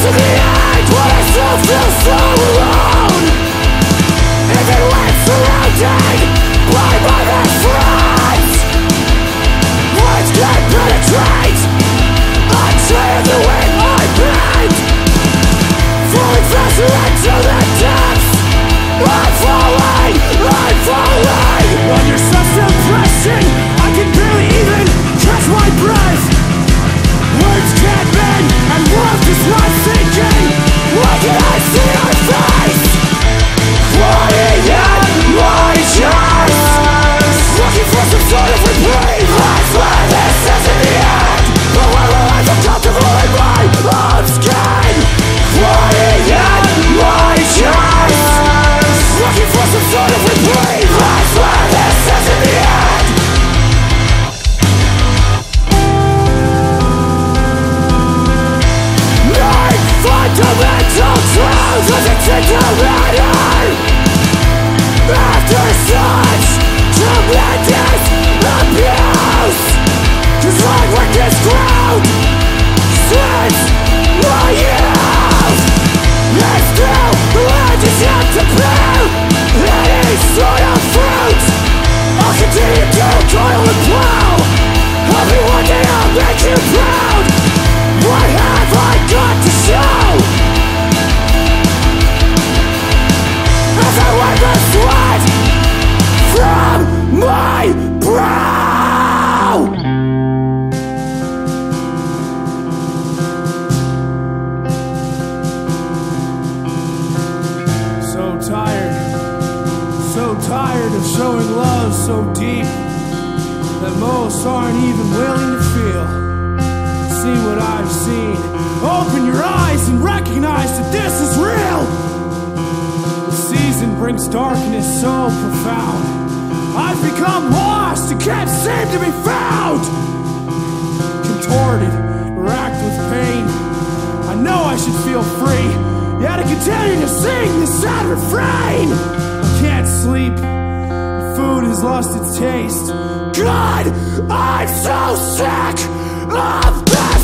philosophy I did. tired of showing love so deep that most aren't even willing to feel. See what I've seen. Open your eyes and recognize that this is real. The season brings darkness so profound. I've become lost and can't seem to be found. Contorted, racked with pain. I know I should feel free, yet I continue to sing this sad refrain. Sleep. Food has lost its taste. God, I'm so sick of this.